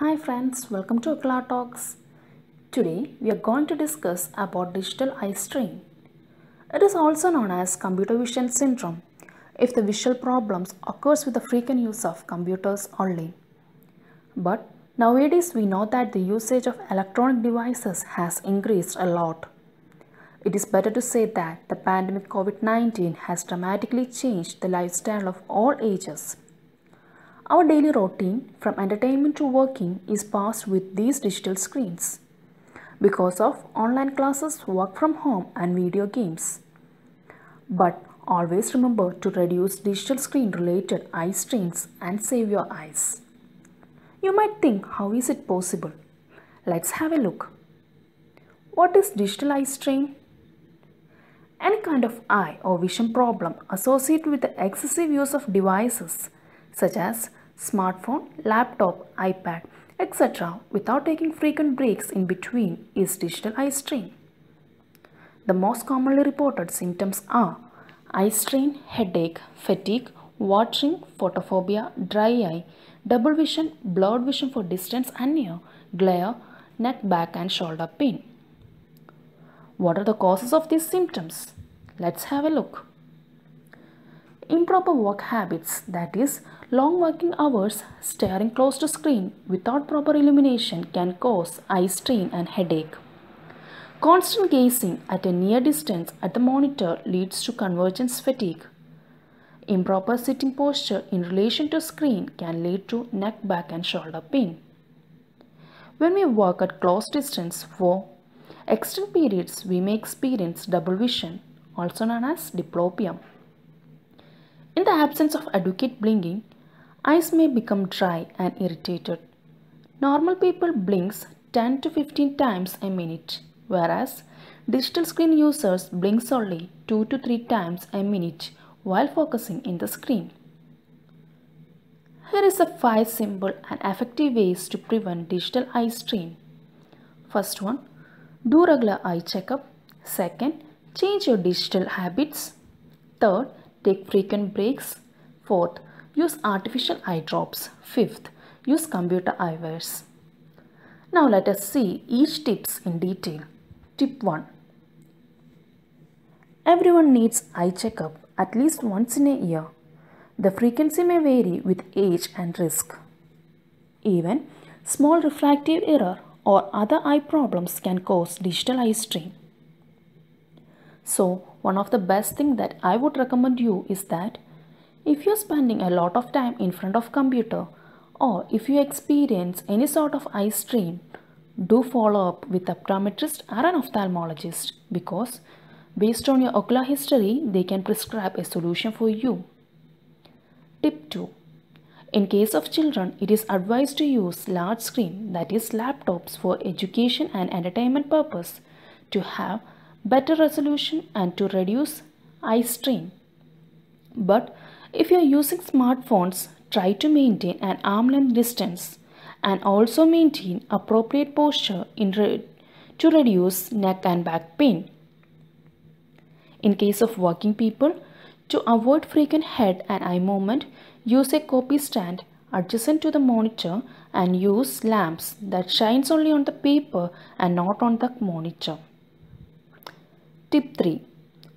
Hi friends, welcome to Ocular Talks. Today we are going to discuss about digital eye strain. It is also known as computer vision syndrome if the visual problems occurs with the frequent use of computers only. But nowadays we know that the usage of electronic devices has increased a lot. It is better to say that the pandemic COVID-19 has dramatically changed the lifestyle of all ages. Our daily routine, from entertainment to working, is passed with these digital screens because of online classes, work from home, and video games. But always remember to reduce digital screen related eye strains and save your eyes. You might think, how is it possible? Let's have a look. What is digital eye strain? Any kind of eye or vision problem associated with the excessive use of devices such as smartphone, laptop, iPad, etc. without taking frequent breaks in between is digital eye strain. The most commonly reported symptoms are eye strain, headache, fatigue, watering, photophobia, dry eye, double vision, blurred vision for distance and near, glare, neck, back and shoulder pain. What are the causes of these symptoms? Let's have a look. Improper work habits, that is, long working hours staring close to screen without proper illumination can cause eye strain and headache. Constant gazing at a near distance at the monitor leads to convergence fatigue. Improper sitting posture in relation to screen can lead to neck, back and shoulder pain. When we work at close distance for extended periods, we may experience double vision, also known as diplopia. In the absence of adequate blinking, eyes may become dry and irritated. Normal people blinks 10 to 15 times a minute, whereas digital screen users blinks only 2 to 3 times a minute while focusing in the screen. Here is a 5 simple and effective ways to prevent digital eye strain. First one, do regular eye checkup. Second, change your digital habits. Third, take frequent breaks. Fourth, use artificial eye drops. Fifth, use computer eyewears. Now let us see each tips in detail. Tip 1. Everyone needs eye checkup at least once in a year. The frequency may vary with age and risk. Even small refractive error or other eye problems can cause digital eye strain. So, one of the best thing that I would recommend you is that if you're spending a lot of time in front of computer or if you experience any sort of eye strain, do follow up with optometrist or an ophthalmologist because based on your ocular history, they can prescribe a solution for you. Tip 2. In case of children, it is advised to use large screen that is laptops for education and entertainment purpose to have better resolution and to reduce eye strain. But if you are using smartphones, try to maintain an arm length distance and also maintain appropriate posture re to reduce neck and back pain. In case of working people, to avoid frequent head and eye movement, use a copy stand adjacent to the monitor and use lamps that shines only on the paper and not on the monitor. Tip 3.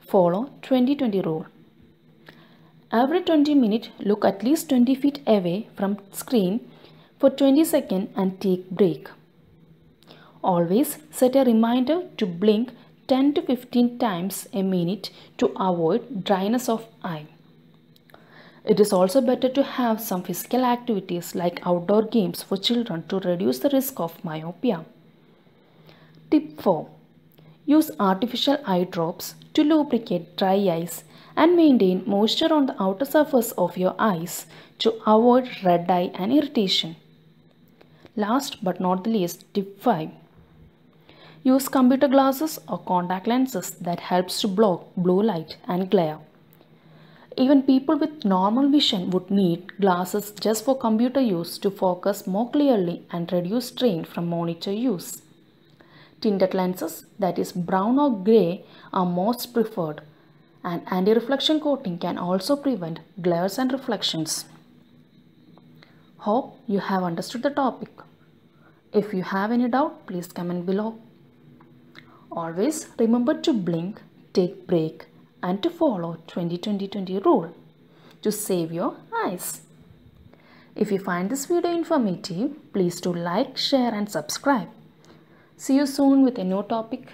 Follow 20-20 rule. Every 20 minutes, look at least 20 feet away from screen for 20 seconds and take break. Always set a reminder to blink 10 to 15 times a minute to avoid dryness of eye. It is also better to have some physical activities like outdoor games for children to reduce the risk of myopia. Tip 4. Use artificial eye drops to lubricate dry eyes and maintain moisture on the outer surface of your eyes to avoid red eye and irritation. Last but not the least, tip 5. Use computer glasses or contact lenses that helps to block blue light and glare. Even people with normal vision would need glasses just for computer use to focus more clearly and reduce strain from monitor use. Tinted lenses that is brown or grey are most preferred and anti-reflection coating can also prevent glares and reflections. Hope you have understood the topic. If you have any doubt, please comment below. Always remember to blink, take break and to follow 20-20-20 rule to save your eyes. If you find this video informative, please do like, share and subscribe. See you soon with a new topic.